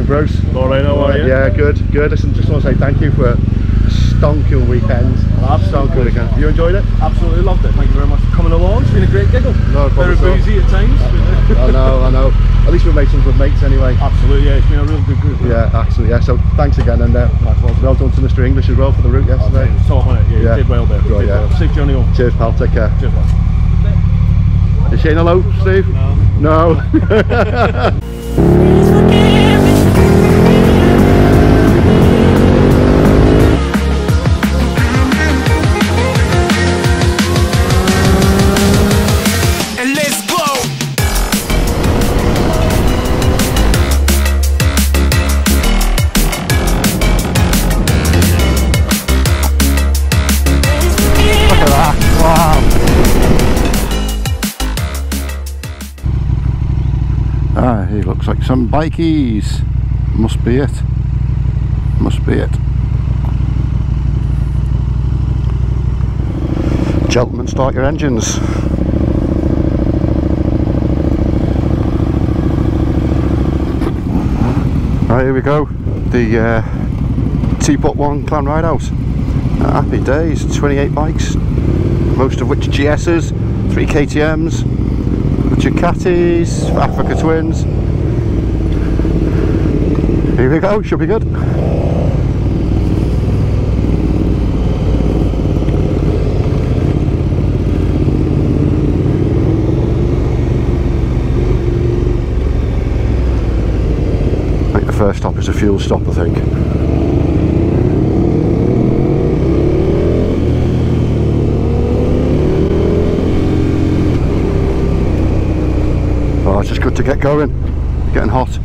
Morning, Bruce. All right, how are you? Yeah, good, good. Listen, just want to say thank you for a stonking weekend. Stonking weekend. You enjoyed it? Absolutely loved it. Thank you very much for coming along. It's been a great giggle. No Very problem at all. boozy at times. but- I know, I know. At least we've made some good mates anyway. Absolutely, yeah. It's been a real good group. Yeah, actually, yeah. So thanks again, and uh, well done to Mr. English as well for the route yesterday. Okay, top on it. Yeah, Yeah. you did well there. Right, did yeah. well. Safe journey home. Cheers, pal. Take care. Cheers, man. You saying hello, Steve? No. No. like bikies. Must be it. Must be it. Gentlemen, start your engines. Right, here we go. The uh, Teapotone Clan Ride Out. Uh, happy days, 28 bikes, most of which GSs, 3 KTMs, Ducatis, Africa Twins. We go, should be good. I think the first stop is a fuel stop, I think. Oh, it's just good to get going. Getting hot.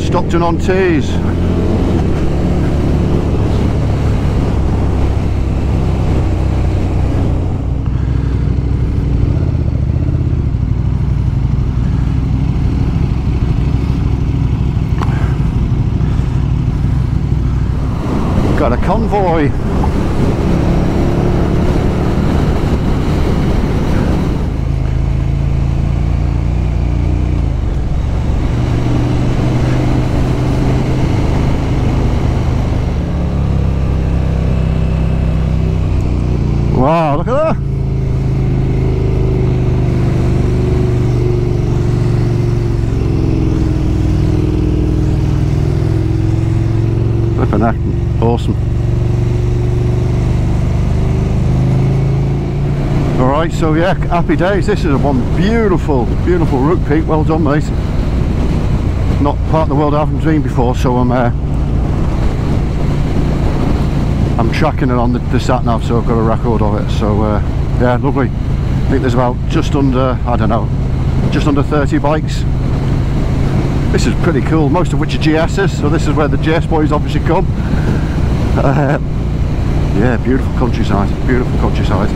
Stockton on Tees. Got a convoy. Wow, look at that. Flipping heck, awesome. Alright, so yeah, happy days. This is one beautiful, beautiful route, Pete. Well done, mate. Not part of the world I haven't been before, so I'm uh, I'm tracking it on the, the sat nav, so I've got a record of it. So uh, yeah, lovely. I think there's about just under, I don't know, just under 30 bikes. This is pretty cool, most of which are GSs, so this is where the GS boys obviously come. Uh, yeah, beautiful countryside, beautiful countryside.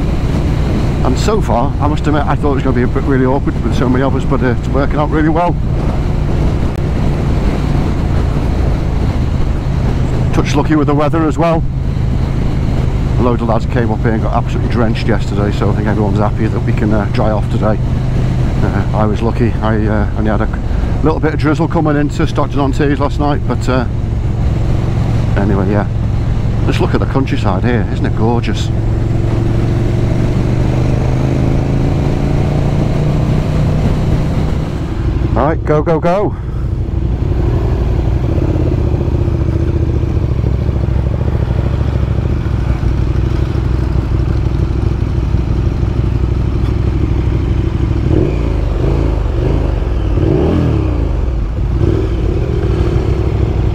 And so far, I must admit, I thought it was going to be a bit really awkward with so many of us, but uh, it's working out really well. Touch lucky with the weather as well. A load of lads came up here and got absolutely drenched yesterday, so I think everyone's happy that we can uh, dry off today. Uh, I was lucky, I uh, only had a little bit of drizzle coming into Stockton on Tees last night, but uh, anyway, yeah. Just look at the countryside here, isn't it gorgeous? Go, go, go.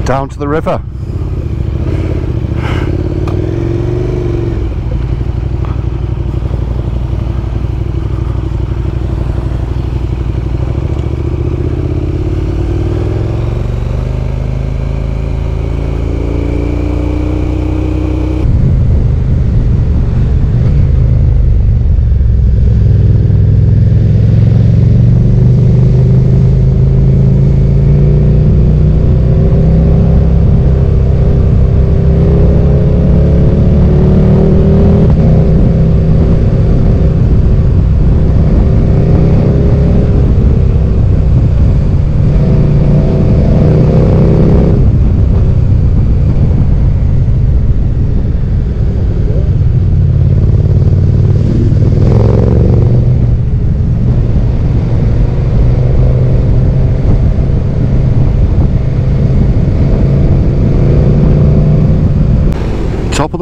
Down to the river.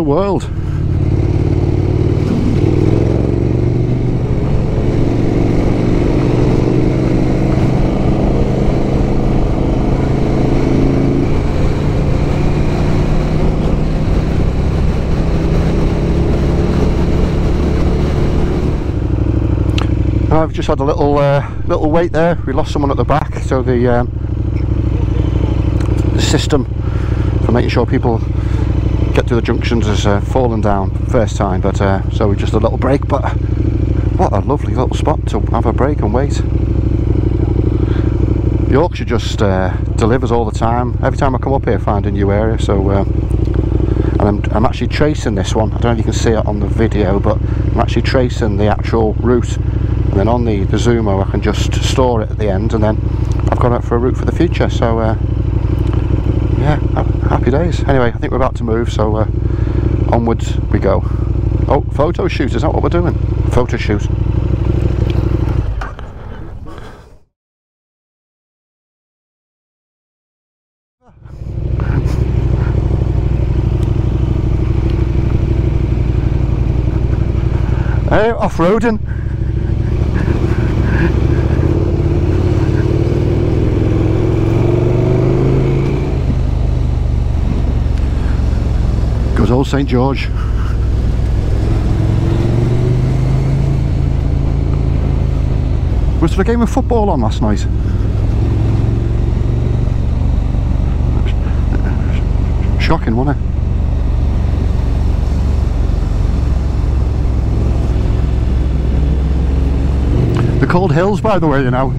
World. I've just had a little uh, little wait there. We lost someone at the back, so the um, the system for making sure people get to the junctions has uh, fallen down first time. But uh, so we just a little break. But what a lovely little spot to have a break and wait. Yorkshire just uh, delivers all the time. Every time I come up here, I find a new area. So. Uh, and I'm, I'm actually tracing this one. I don't know if you can see it on the video, but I'm actually tracing the actual route and then on the, the Zumo I can just store it at the end and then I've got it for a route for the future so uh, yeah ha- happy days. Anyway I think we're about to move so uh, onwards we go. Oh photo shoot is that what we're doing? Photo shoot. Hey, off-roading Goes old St George. Was there a game of football on last night? Shocking, wasn't it? The cold hills, by the way, you know.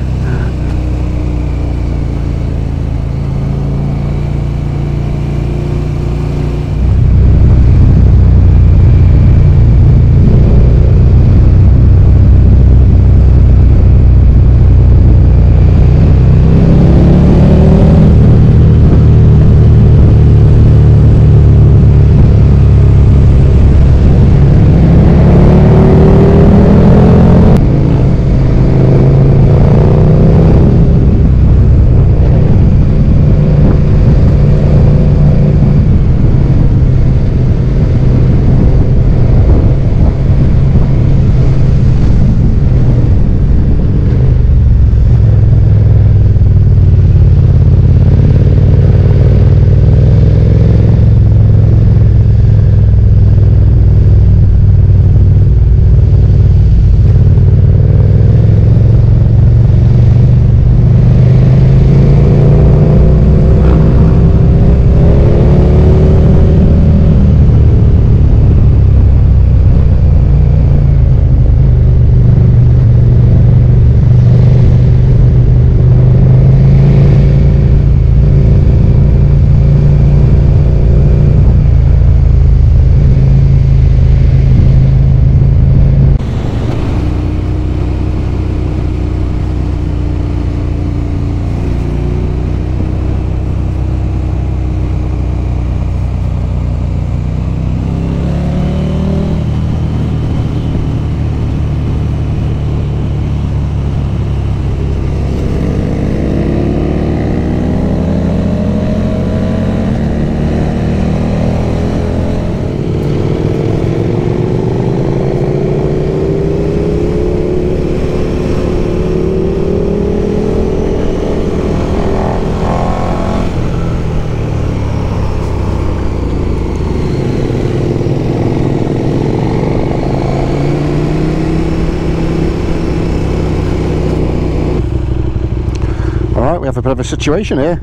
bit of a situation here.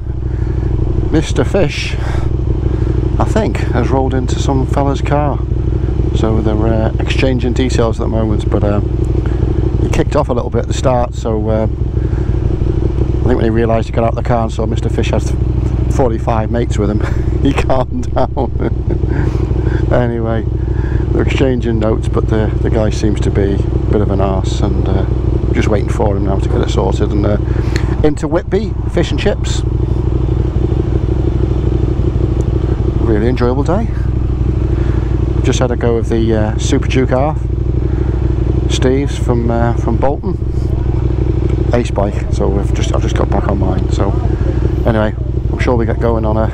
Mr. Fish, I think, has rolled into some fella's car. So they're uh, exchanging details at the moment, but uh, he kicked off a little bit at the start, so uh, I think when he realised he got out of the car and saw Mr. Fish has 45 mates with him, he calmed down. anyway, they're exchanging notes, but the, the guy seems to be a bit of an arse, and uh, just waiting for him now to get it sorted. And uh, into Whitby, fish and chips. Really enjoyable day. Just had a go of the uh, Super Duke R. Steve's from uh, from Bolton. Ace bike. So we've just I've just got back on mine. So Anyway, I'm sure we get going on a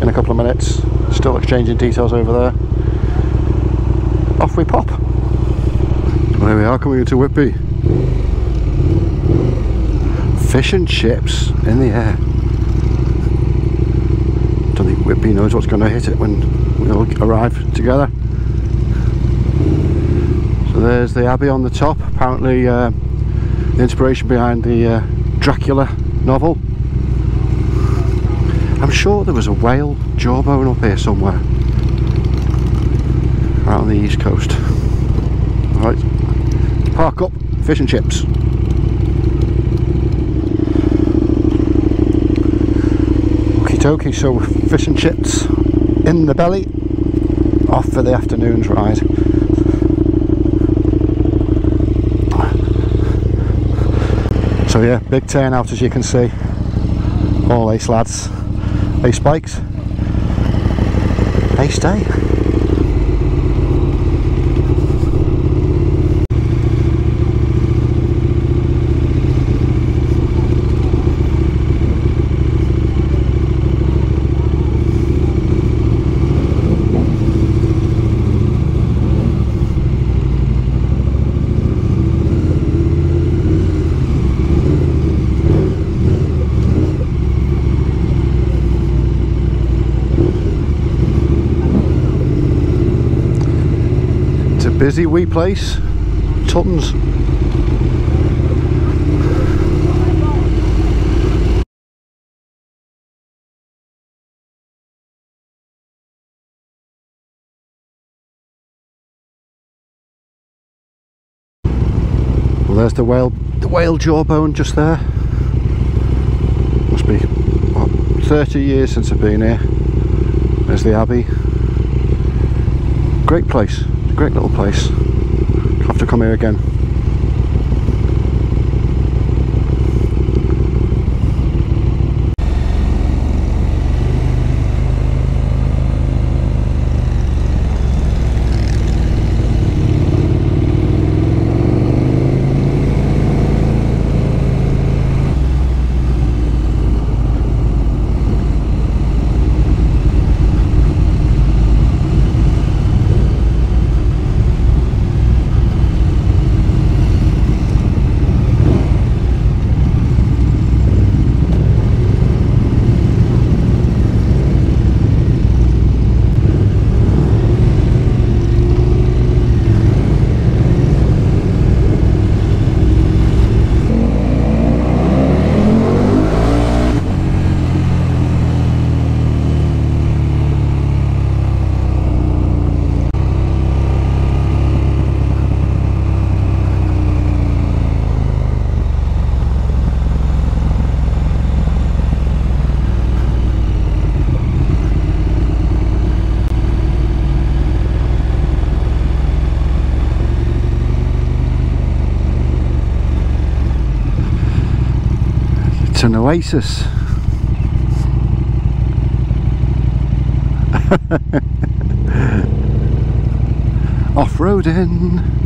in a couple of minutes. Still exchanging details over there. Off we pop. Well, here we are coming into Whitby. Fish and chips in the air. Don't think Whitby knows what's going to hit it when we all arrive together. So there's the Abbey on the top. Apparently, uh, the inspiration behind the uh, Dracula novel. I'm sure there was a whale jawbone up here somewhere. On the east coast. Right, park up, fish and chips. Okie so fish and chips in the belly, off for the afternoon's ride. So yeah, big turnout as you can see. All ace lads, ace bikes, ace day. Busy wee place. Tons. Well, there's the whale, the whale jawbone just there. Must be what, 30 years since I've been here. There's the abbey. Great place, great little place. Have to come here again. It's an oasis. Off-roading.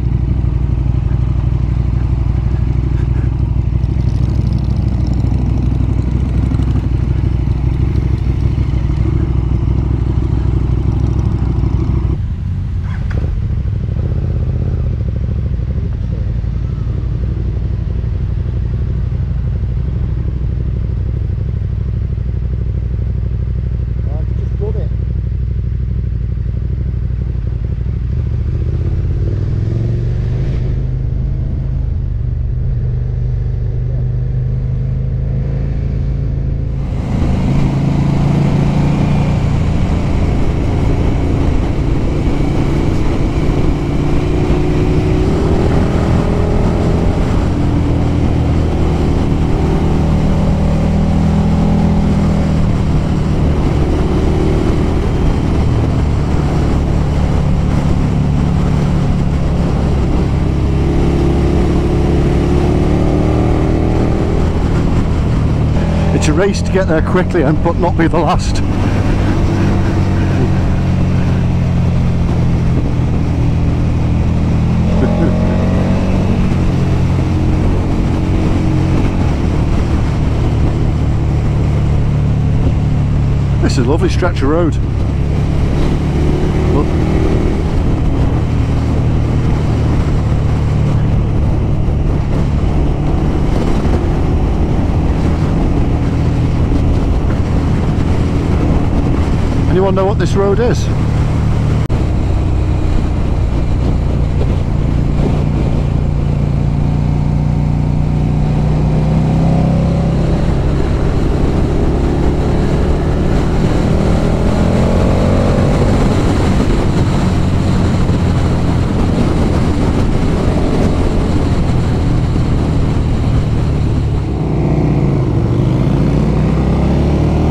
Race to get there quickly and but not be the last. This is a lovely stretch of road. Look. Anyone know what this road is?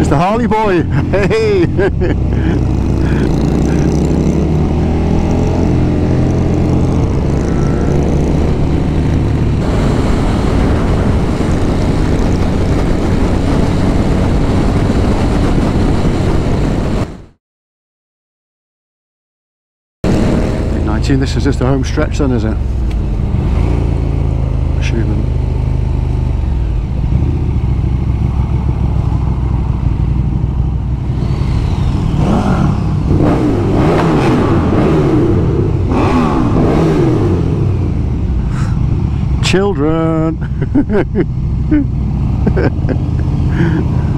The Harley boy. Hey. This is just the home stretch, then, is it? Assuming. Children.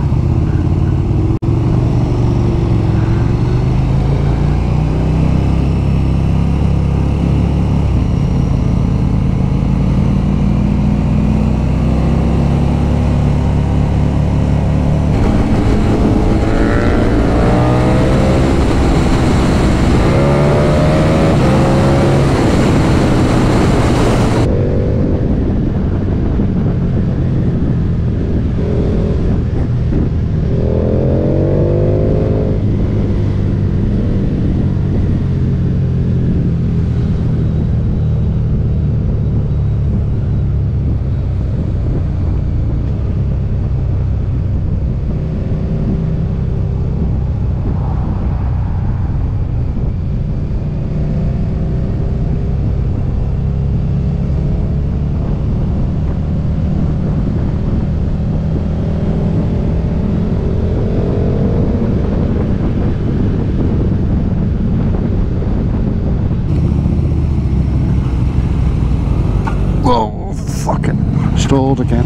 stalled again.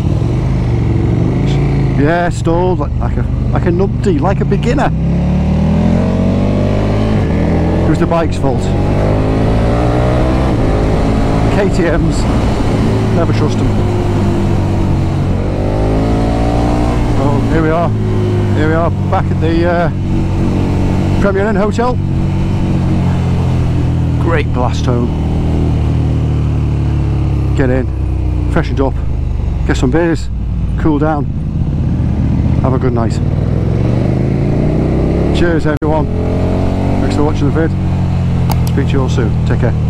Yeah, stalled like, like a like a numpty, like a beginner. It was the bike's fault. KTM's, never trust them. Oh, here we are. Here we are, back at the uh, Premier Inn Hotel. Great blast home get in, freshened up, get some beers, cool down, have a good night. Cheers everyone, thanks for watching the vid, speak to you all soon, take care.